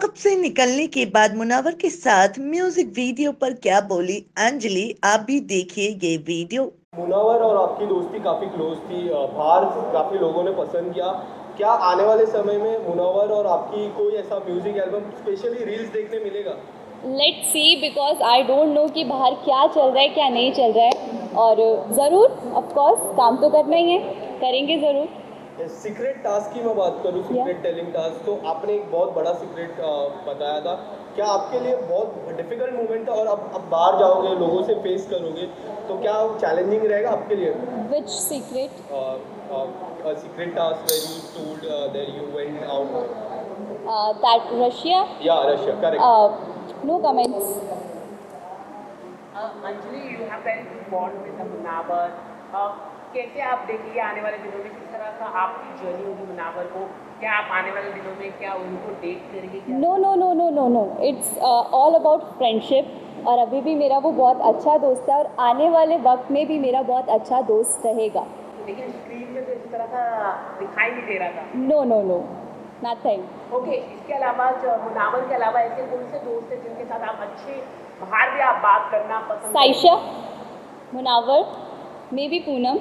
Lockup से निकलने के बाद मुनावर के साथ म्यूज़िक वीडियो पर क्या बोली? अंजलि आप भी देखिए ये वीडियो। मुनावर और आपकी दोस्ती काफ़ी क्लोज थी बाहर काफ़ी लोगों ने पसंद किया। क्या आने वाले समय में मुनावर और आपकी कोई ऐसा म्यूज़िक एल्बम स्पेशली रील्स देखने मिलेगा? Let see because I don't know कि बाहर क्या चल रहा है क्या नहीं चल रहा है। और ज़रूर ऑफ़ कोर्स काम तो करना ही है। करेंगे ज़रूर। सीक्रेट टास्क की मैं बात करूँ सीक्रेट टेलिंग टास्क तो आपने एक बहुत बड़ा सीक्रेट बताया था। क्या आपके लिए बहुत डिफ़िकल्ट मोमेंट था और अब अब बाहर जाओगे लोगों से फेस करोगे तो क्या चैलेंजिंग रहेगा आपके लिए? Which secret secret task where you told that you went out that Russia या Russia correct no comments Anjali you have good bond with Munawar Uh, कैसे आप देखिए आने वाले दिनों में किस तरह का आपकी जर्नी होगी मुनावर को? क्या आप आने वाले दिनों में क्या उनको डेट करेंगे no no no no no no it's all about friendship और अभी भी मेरा वो बहुत अच्छा दोस्त है और आने वाले वक्त में भी मेरा बहुत अच्छा दोस्त रहेगा। लेकिन स्क्रीन में तो इस तरह का दिखाई नहीं दे रहा था। No no no nothing okay इसके अलावा जो मुनावर के अलावा ऐसे कौन से दोस्त हैं जिनके साथ आप अच्छे बाहर भी आप बात करना पसंद साइशा मुनावर। Maybe Poonam